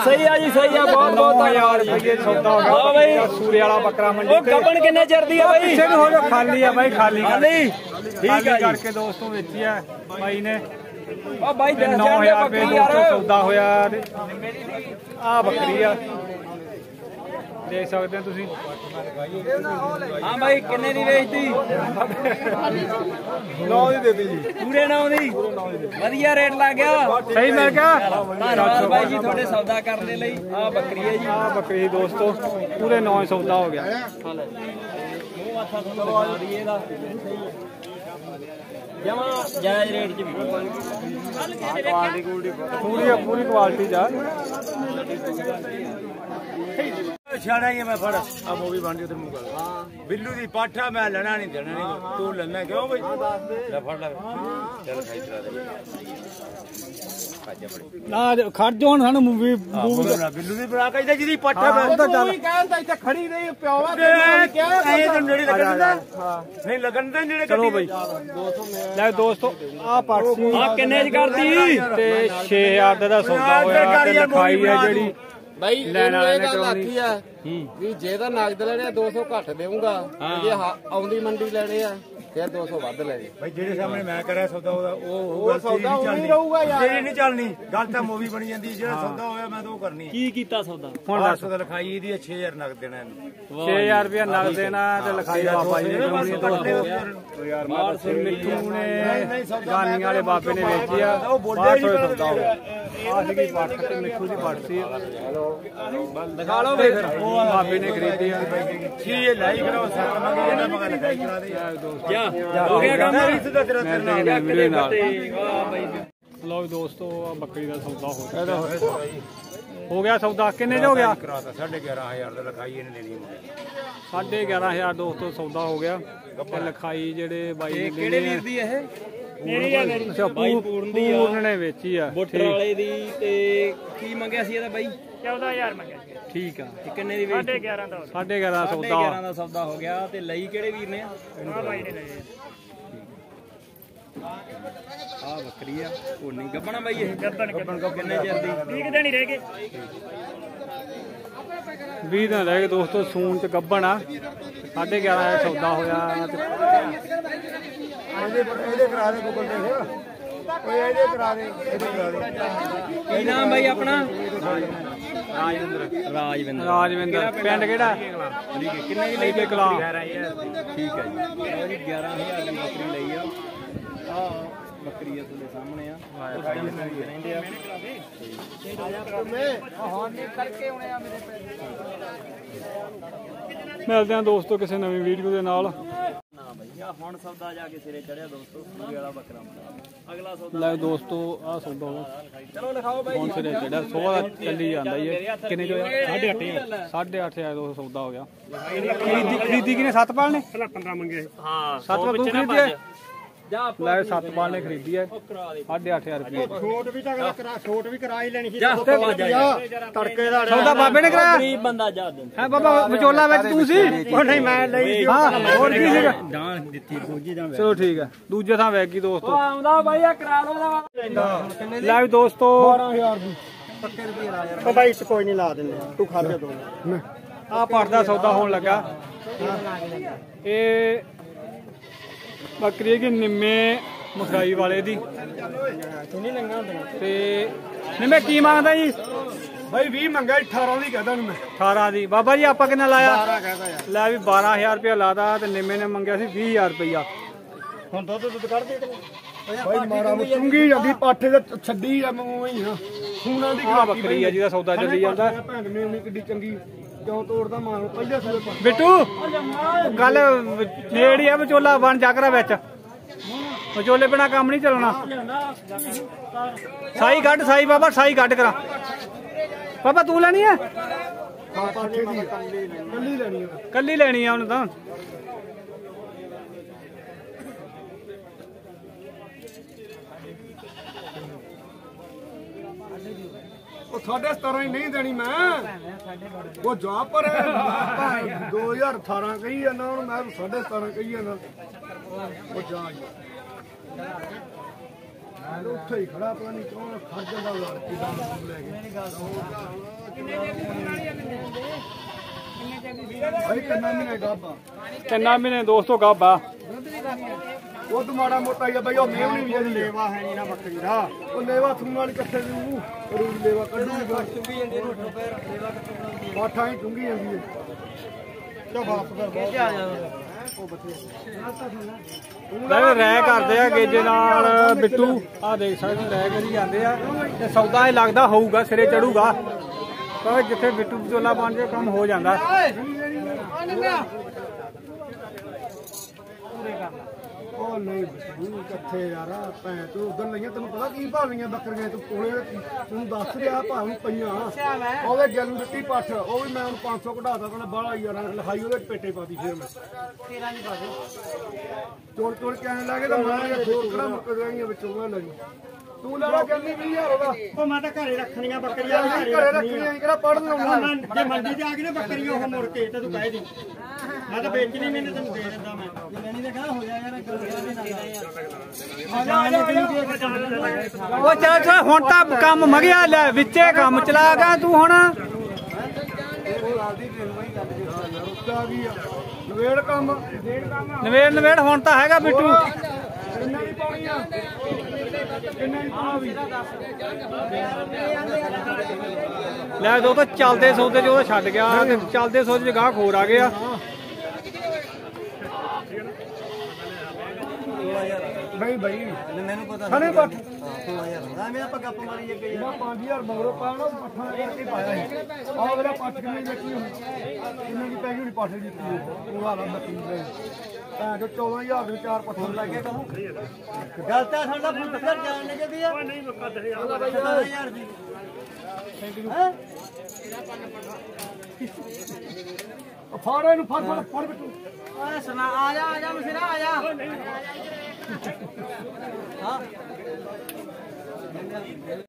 ਸਹੀ ਆ ਜੀ ਸਹੀ ਆ ਬਹੁਤ ਬਹੁਤ ਆ ਯਾਰ ਰੁਪਏ ਸੌਦਾ ਹੋ ਹਾਂ ਗਿਆ ਬਈ। ਸੂਰੇ ਵਾਲਾ ਬੱਕਰਾ ਮੰਡੀ ਉਹ ਕਿੰਨੇ ਚਿਰ ਦੀ ਆ ਬਾਈ? ਪਿੱਛੇ ਨੂੰ ਹੋ ਜਾ ਖਾਲੀ ਆ ਬਾਈ ਖਾਲੀ? ਠੀਕ ਖਾਲੀ ਆ ਜੀ। ਕਰਕੇ ਦੋਸਤੋ ਵੇਚੀ ਆ ਬਾਈ ਨੇ। ਉਹ ਬਾਈ ਤੇ ਦੱਸ 9000 ਜਾਂਦੇ ਰੁਪਏ ਬੱਕਰੀ ਯਾਰ। ਸੌਦਾ ਹੋਇਆ ਆ ਬੱਕਰੀ ਆ। ਦੇਖ ਸਕਦੇ ਹੋ ਤੁਸੀਂ। ਹਾਂ ਬਾਈ ਕਿੰਨੇ ਦੀ ਵੇਚਤੀ? ਨੌ ਦੀ ਦੇ ਦੇ ਜੀ। ਪੂਰੇ ਨਾਂ ਦੀ? ਵਧੀਆ ਰੇਟ ਲੱਗ ਗਿਆ। ਸਹੀ ਮਿਲ ਗਿਆ ਧੰਨਵਾਦ ਬਾਈ ਜੀ ਤੁਹਾਡੇ ਸੌਦਾ ਕਰਨ ਦੇ ਲਈ। ਆ ਬੱਕਰੀ ਹੈ ਜੀ। ਆ ਬੱਕਰੀ ਦੋਸਤੋ ਪੂਰੇ 9 ਸੌਦਾ ਹੋ ਗਿਆ। ਰੇਟ ਚ ਵੀ ਪੂਰੀ ਪੂਰੀ ਕੁਆਲਿਟੀ ਦਾ ਛਾੜਾ ਹੀ ਆ ਮੈਂ ਫੜ ਆ ਮੂਵੀ ਬਣ ਜੂ ਤੇ ਮੂੰਹ ਕਰ ਬਿੱਲੂ ਦੀ ਪਾਠਾ ਮੈਂ ਲੈਣਾ ਨਹੀਂ ਦੇਣਾ ਨਹੀਂ ਤੂੰ ਲੈਣਾ ਕਿਉਂ ਬਈ ਲੈ ਫੜ ਲੈ ਚੱਲ ਖਾਈ ਤਰਾ ਦੇ ਖਾਜਾ ਬੜੀ ਨਾ ਖੜ ਜੋ ਹੁਣ ਸਾਨੂੰ ਮੂਵੀ ਬਿੱਲੂ ਦੀ ਬਣਾ ਕੇ ਜਿਹਦੀ ਪਾਠਾ ਮੈਂ ਉਹ ਤਾਂ ਚੱਲ। ਕਹਿੰਦਾ ਇੱਥੇ ਖੜੀ ਰਹੀ ਪਿਓ ਐ ਤਾਂ ਨੇੜੇ ਲੱਗਣ ਦਿੰਦਾ? ਨਹੀਂ ਲੱਗਣ ਦੇ ਨੇੜੇ ਚਲੋ ਬਈ। ਲੈ ਦੋਸਤੋ ਆ ਪਾਰਟੀ ਆ ਕਿੰਨੇ ਚ ਕਰਦੀ? ਤੇ 6000 ਦਾ ਸੌਦਾ ਹੋਇਆ ਤੇ ਲਿਖਾਈ ਹੈ ਜਿਹੜੀ ਬਾਈ ਲੈਣ ਇਹ ਨੇ ਗੱਲ। ਆਖੀ ਆ ਵੀ ਜੇ ਤਾਂ ਨਗਦ ਲੈਣੇ ਆ 200 ਘੱਟ ਦੇਵਾਂਗਾ ਜੇ ਹਾ- ਆਉਂਦੀ ਮੰਡੀ ਲੈਣੇ ਆ। ਫਿਰ 200 ਵੱਧ ਲੈ ਜੀ। ਭਾਈ ਜਿਹੜੇ ਸਾਹਮਣੇ ਮੈਂ ਕਰਿਆ ਸੌਦਾ ਉਹਦਾ ਉਹ ਉਹ ਸੌਦਾ ਨਹੀਂ ਰਹੂਗਾ ਯਾਰ। ਤੇਰੀ ਨਹੀਂ ਚੱਲਣੀ ਗੱਲ ਤਾਂ ਮੂਵੀ ਬਣੀ ਜਾਂਦੀ ਜਿਹੜਾ ਸੌਦਾ ਹੋਇਆ ਮੈਂ ਤਾਂ ਉਹ ਕਰਨੀ ਕੀ ਕੀਤਾ ਸੌਦਾ? ਹੁਣ ਦੱਸ। ਸੌਦਾ ਲਿਖਾਈ ਇਹਦੀ 6000 ਨਗਦ ਦੇਣਾ ਇਹਨੂੰ। 6000 ਰੁਪਇਆ ਨਗਦ ਦੇਣਾ ਤੇ ਲਿਖਾਈ ਬਾਬਾ ਜੀ ਨੇ ਯਾਰ ਮਾਰ ਮਿੱਠੂ ਨੇ ਗਾਨੀਆਂ ਵਾਲੇ ਬਾਬੇ ਨੇ ਵੇਚੀ ਆ ਉਹ ਬੋਲਿਆ ਹੀ ਸੌਦਾ ਹੋ ਦੀ ਦਿਖਾ ਲਓ ਫਿਰ। ਨੇ ਖਰੀਦੀ ਆ। ਇਹ ਲਾਈ ਸੱਤ ਮੰਗੇ ਇਹਨਾਂ ਮਗਾ ਲਿਖਾਈ ਕਰਾ ਦੇ ਹੋ ਗਿਆ ਕੰਮ। ਸਿੱਧਾ ਤੇਰਾ ਮੈਂ ਤੇਰੇ ਤੇ ਵੀਡੀਓ ਨਾਲ। ਵਾਹ ਬਾਈ। ਲਓ ਜੀ ਦੋਸਤੋ ਆ ਬੱਕਰੀ ਦਾ ਸੌਦਾ ਹੋ ਗਿਆ। ਹੋ ਗਿਆ ਸੌਦਾ। ਕਿੰਨੇ ਚ ਹੋ ਗਿਆ? ਕਰਾਤਾ 11500 ਦਾ ਲਿਖਾਈ ਇਹਨੇ ਦੇਣੀ ਹੈ 11500 ਦੋਸਤੋ ਸੌਦਾ ਹੋ ਗਿਆ। ਤੇ ਲਿਖਾਈ ਜਿਹੜੇ ਬਾਈ ਨੇ ਕਿਹੜੇ ਵੀਰ ਦੀ ਇਹ? ਆ ਅੱਛਾ ਪੂਰਨ ਦੀ ਆ। ਪੂਰਨ ਨੇ ਵੇਚੀ ਆ ਬੁੱਟਰ ਵਾਲੇ ਦੀ ਤੇ ਕੀ ਮੰਗਿਆ ਸੀ ਇਹਦਾ ਬਾਈ? 14000 ਮੰਗਿਆ ਠੀਕ ਆ। ਤੇ ਕਿੰਨੇ ਦੀ ਵੇਚਤੀ? 11 ਦਾ 11.5 ਸੌਦਾ। 11 ਦਾ ਸੌਦਾ ਹੋ ਗਿਆ ਤੇ ਲਈ ਕਿਹੜੇ ਵੀਰ ਨੇ ਆ? ਬਾਈ ਨੇ ਲਏ ਆ। ਬੱਕਰੀ ਆ ਉਹ ਨਹੀਂ ਗੱਬਣਾ ਬਾਈ ਇਹ। ਗੱਬਣ ਗੱਬਣ। ਕਿੰਨੇ ਚਿਰ ਦੀ? 20 ਦਿਨ ਹੀ ਰਹਿ ਗਏ। 20 ਦਿਨ ਰਹਿ ਗਏ ਦੋਸਤੋ ਸੂਨ ਚ ਗੱਬਣ ਆ। 11.5 ਦਾ ਸੌਦਾ ਹੋਇਆ। ਤੇ ਇਹਦੇ ਇਹਦੇ ਕਰਾ ਦੇ ਗੂਗਲ ਤੇ। ਓਏ ਇਹਦੇ ਕਰਾ ਦੇ ਇਹਦੇ ਕਰਾ ਦੇ। ਕੀ ਨਾਮ ਬਾਈ ਆਪਣਾ? ਰਾਜਵਿੰਦਰ। ਰਾਜਵਿੰਦਰ। ਰਾਜਵਿੰਦਰ। ਪਿੰਡ ਕਿਹੜਾ? ਕਿੰਨੇ ਦੀ ਲਈ ਕੇ ਕਲਾ ਠੀਕ ਹੈ ਜੀ। ਲਓ ਜੀ 11000 ਦੀ ਬੱਕਰੀ ਲਈ ਆ। ਆ ਬੱਕਰੀ ਆ ਤੁਹਾਡੇ ਸਾਹਮਣੇ ਆ। ਉਸ ਦਿਨ ਰਹਿੰਦੇ ਆ। ਮਿਲਦੇ ਆ ਦੋਸਤੋ ਕਿਸੇ ਨਵੀਂ ਵੀਡੀਓ ਦੇ ਨਾਲ। ਨਾ ਬਈ ਆ ਹੁਣ ਸੌਦਾ ਜਾ ਕੇ ਸਿਰੇ ਚੜਿਆ ਦੋਸਤੋ ਵਾਲਾ ਬੱਕਰਾ ਅਗਲਾ ਸੌਦਾ ਲੈ ਦੋਸਤੋ ਆ ਸੌਦਾ ਚਲੋ ਲਿਖਾਓ ਬਾਈ। ਹੁਣ ਸਿਰੇ ਜਿਹੜਾ ਸੋਹਾ ਚੱਲੀ ਜਾਂਦਾ ਹੀ ਹੈ ਕਿੰਨੇ ਜੋ 8.5 8.5 ਦਾ ਸੌਦਾ ਹੋ ਗਿਆ। ਖਰੀਦੀ ਖਰੀਦੀ ਕਿਨੇ ਸਤਪਾਲ ਨੇ? ਪਹਿਲਾਂ 15 ਮੰਗੇ। ਹਾਂ ਸਤਪਾਲ ਤੂੰ ਖਰੀਦੀ ਹੈ ਜਾ ਲੈ ਸਤਪਾਲ ਨੇ ਖਰੀਦੀ ਹੈ 8.5 ਰੁਪਏ ਛੋਟ ਵੀ ਤਾਂ ਕਰਾ ਛੋਟ ਵੀ ਕਰਾ ਹੀ ਲੈਣੀ ਸੀ ਜਾ ਤੜਕੇ ਦਾ ਸੌਦਾ ਬਾਬੇ ਨੇ ਕਰਾਇਆ? ਗਰੀਬ ਬੰਦਾ ਜਾ ਹੈ ਬਾਬਾ ਵਿਚੋਲਾ ਵਿੱਚ ਤੂੰ ਸੀ? ਉਹ ਨਹੀਂ ਮੈਂ ਲਈ ਹਾਂ ਹੋਰ ਕੀ ਸੀਗਾ? ਦਾਣ ਦਿੱਤੀ ਫੌਜੀ ਦਾ ਚਲੋ ਠੀਕ ਹੈ ਦੂਜੇ ਥਾਂ ਵੈਗੀ ਦੋਸਤੋ। ਆਉਂਦਾ ਬਾਈ ਆ ਕਰਾ ਲਓ ਦਾ ਲੈ ਵੀ ਦੋਸਤੋ। ਉਹ ਬਾਈ ਇਸ ਕੋਈ ਨਹੀਂ ਲਾ ਦਿੰਦੇ। ਤੂੰ ਖਾ ਜਾ ਦੋ। ਆ ਪੱਟ ਦਾ ਸੌਦਾ ਹੋਣ ਲੱਗਾ। ਇਹ ਬੱਕਰੀ ਹੈ ਕਿ ਨਿੰਮੇ ਮਖਾਈ ਵਾਲੇ ਦੀ। ਤੇ ਨਿੰਮੇ ਕੀ ਮੰਗਦਾ ਜੀ? ਬਾਈ 20 ਮੰਗਿਆ 18 ਦੀ ਕਹਦਾ ਨੂੰ ਮੈਂ। 18 ਦੀ। ਬਾਬਾ ਜੀ ਆਪਾਂ ਕਿੰਨਾ ਲਾਇਆ? 12 ਕਹਦਾ ਲੈ ਵੀ 12000 ਰੁਪਇਆ ਲਾਦਾ ਤੇ ਨਿੰਮੇ ਨੇ ਮੰਗਿਆ ਸੀ 20000 ਰੁਪਇਆ। ਹੁਣ ਦੁੱਧ ਦੁੱਧ ਕੱਢ ਦੇ ਬਾਈ ਮਾਰਾ ਚੁੰਗੀ ਜਾਂਦੀ ਪਾਠੇ ਤੇ ਛੱਡੀ ਆ ਮੈਂ ਹੀ ਹਾਂ। ਸੂਣਾ ਦੀ ਬੱਕਰੀ ਆ ਜਿਹਦਾ ਸੌਦਾ ਚੱਲੀ ਜਾਂਦਾ। ਭੈਣ ਮੇਵਣੀ ਕਿੱਡੀ ਚੰਗੀ ਕਿਉਂ ਤੋੜਦਾ ਮਾਰ ਪਹਿਲੇ ਸੂਏ ਪਾ ਬਿੱਟੂ ਗੱਲ ਨੇੜ ਹੀ ਆ ਵਿਚੋਲਾ ਬਣ ਜਾਗਰਾ ਵਿੱਚ। ਵਿਚੋਲੇ ਬਿਨਾ ਕੰਮ ਨਹੀਂ ਚੱਲਣਾ। ਸਾਈ ਕੱਢ ਸਾਈ ਬਾਬਾ ਸਾਈ ਕੱਢ ਕਰਾ। ਬਾਬਾ ਤੂੰ ਲੈਣੀ ਆ? ਹਾਂ ਪਾਠੇ ਦੀ ਕੱਲੀ ਲੈਣੀ ਆ। ਕੱਲੀ ਲੈਣੀ ਆ ਉਹਨੂੰ ਤਾਂ। ਉਹ ਸਾਢੇ 17 ਹੀ ਨਹੀਂ ਦੇਣੀ ਮੈਂ। ਉਹ ਜਾ ਪਰ 2018 ਕਹੀ ਜਾਂਦਾ ਹੁਣ ਮੈਂ ਸਾਢੇ 17 ਕਹੀ ਜਾਂਦਾ। ਉਹ ਜਾ। ਮੈਂ ਉੱਥੇ ਹੀ ਖੜਾ ਪਤਾ ਨਹੀਂ ਜਾਂਦਾ ਲੜਕੀ ਦਾ ਨਾਮ ਲੈ ਕੇ। ਭਾਈ ਕਿੰਨਾ ਮਹੀਨੇ ਗੱਬਾ? ਤਿੰਨਾਂ ਮਹੀਨੇ ਦੋਸਤੋ ਗੱਬਾ? ਉਹ ਤਾਂ ਮਾੜਾ ਮੋਟਾ ਹੀ ਆ ਬਈ ਉਹ ਮੇਵ ਨਹੀਂ ਵੀ ਇਹਦੀ ਲੇਵਾ ਹੈ ਨਹੀਂ ਨਾ ਬੱਕਰੀ ਦਾ ਉਹ ਲੇਵਾ ਥੂਣ ਵਾਲੀ ਕਿੱਥੇ ਦੀ ਉਹ ਰੂੜ ਲੇਵਾ ਕੱਢੂਗੀ ਚੁੰਗੀ ਜਾਂਦੀ ਰੋਟੋ ਪੈਰ ਲੇਵਾ ਕਿੱਥੇ ਬਾਠਾਂ ਹੀ ਚੁੰਗੀ ਜਾਂਦੀ ਹੈ ਚਾ ਵਾਪਸ ਕਰ ਬਹੁਤ ਆ ਲੈ ਰਹਿ ਕਰਦੇ ਆ ਗੇਜੇ ਨਾਲ ਬਿੱਟੂ। ਆ ਦੇਖ ਸਕਦੇ ਰਹਿ ਕਰੀ ਜਾਂਦੇ ਆ। ਤੇ ਸੌਦਾ ਇਹ ਲੱਗਦਾ ਹੋਊਗਾ ਸਿਰੇ ਚੜੂਗਾ। ਪਰ ਜਿੱਥੇ ਬਿੱਟੂ ਵਿਚੋਲਾ ਬਣ ਜੇ ਕੰਮ ਹੋ ਜਾਂਦਾ। ਉਹ ਨਹੀਂ ਬਸੂ ਕਿੱਥੇ ਯਾਰ ਭੈਣ ਤੂੰ ਉਧਰ ਲਈਆਂ ਤੈਨੂੰ ਪਤਾ ਕੀ ਭਾਵੀਆਂ ਬੱਕਰੀਆਂ ਤੂੰ ਕੋਲੇ ਤੈਨੂੰ ਦੱਸ ਰਿਹਾ ਭਾਵੇਂ ਪਈਆਂ। ਉਹਦੇ ਨੂੰ ਦਿੱਤੀ ਪੱਠ ਉਹ ਵੀ ਮੈਂ ਉਹਨੂੰ 500 ਕਢਾਤਾ ਕਹਿੰਦਾ ਬਾਹਲਾ ਯਾਰ ਲਿਖਾਈ ਉਹਦੇ ਪੇਟੇ ਪਾਤੀ ਫਿਰ ਮੈਂ। 13 ਨਹੀਂ ਪਾਦੇ ਚੋੜ ਚੋੜ ਕੇ ਆਣ ਲੱਗੇ ਤਾਂ ਮਾਰ ਕੇ ਹੋਰ ਕਿਹੜਾ ਮੁੱਕ ਜਾਈਆਂ ਵਿੱਚੋਂ ਮੈਂ ਲਈ। ਤੂੰ ਲੈਣਾ ਕਹਿੰਦੀ 20000 ਉਹਦਾ। ਉਹ ਮੈਂ ਤਾਂ ਘਰੇ ਰੱਖਣੀਆਂ ਬੱਕਰੀਆਂ ਘਰੇ ਰੱਖਣੀਆਂ। ਕਿਹੜਾ ਪੜਨ ਲਾਉਣਾ ਜੇ ਮੰਡੀ ਤੇ ਆ ਗਈ ਨਾ ਬੱਕਰੀ ਉਹ ਮੁੜ ਕੇ ਤੇ ਤੂੰ ਕਹਿ ਦੀ। ਮੈਂ ਤਾਂ ਵੇਚਣੀ ਨਹੀਂ ਤੈਨੂੰ ਦੇ ਦਿੰਦਾ ਮੈਂ। ਉਹ ਚੱਲ ਚੱਲ, ਹੁਣ ਤਾਂ ਕੰਮ ਮਗਿਆ ਲੈ, ਵਿੱਚੇ ਕੰਮ ਚਲਾ ਗਿਆ ਤੂੰ ਹੁਣ। ਆ ਨਵੇੜ ਕੰਮ ਨਵੇੜ ਨਵੇੜ ਹੁਣ ਤਾਂ ਹੈਗਾ ਬਿੱਟੂ। ਕਿੰਨਾ ਦੀ ਪਾਉਣੀ ਆ ਕਿੰਨਾ ਦੀ ਪਾਉਣਾ ਲੈ, ਦੋ ਤਾਂ ਚੱਲਦੇ ਸੌਦੇ ਚ ਉਹ ਛੱਡ ਗਿਆ ਤੇ ਚੱਲਦੇ ਸੌਦੇ ਚ ਗਾਹ ਖੋਰ ਆ ਗਿਆ ਨਹੀਂ ਭਾਈ ਮੈਨੂੰ ਪਤਾ ਖਣੇ ਪੱਠ। ਹਾਂ ਮੈਂ ਆਪਾਂ ਗੱਪ ਮਾਰੀ ਜੇ ਇਹਦਾ 5000 ਮਗਰੋਂ ਪਾਣਾ ਪੱਠਾ ਕਰਕੇ ਪਾਇਆ ਸੀ ਆਹ ਵੇਲਾ ਪੱਠ ਕਿੰਨੀ ਦੇਖੀ ਹੁਣ? ਕਿੰਨੇ ਦੀ ਪੈ ਗਈ ਹੁਣ ਪੱਠ ਦੀ? ਉਹ ਹਾਲਾ ਬੱਤੀ ਦੇ ਤਾਂ ਜੋ 14000 ਦੇ ਚਾਰ ਪੱਠਾ ਲੱਗੇ ਕਹੂੰ। ਗੱਲ ਤਾਂ ਸਾਡਾ ਫੁੱਟ ਕਰ ਜਾਣ ਲੱਗੇ ਵੀ ਆ। ਨਹੀਂ ਮੁੱਕਾ 10000 ਦੀ। ਹੈ? ਫੜ ਇਹਨੂੰ ਫੜ ਫੜ ਫੜ ਬਿੱਟੂ। ਓਏ ਸੁਣਾ ਆ ਜਾ ਆ ਜਾ ਮਸਿਰਾ ਆ ਜਾ। ਹਾਂ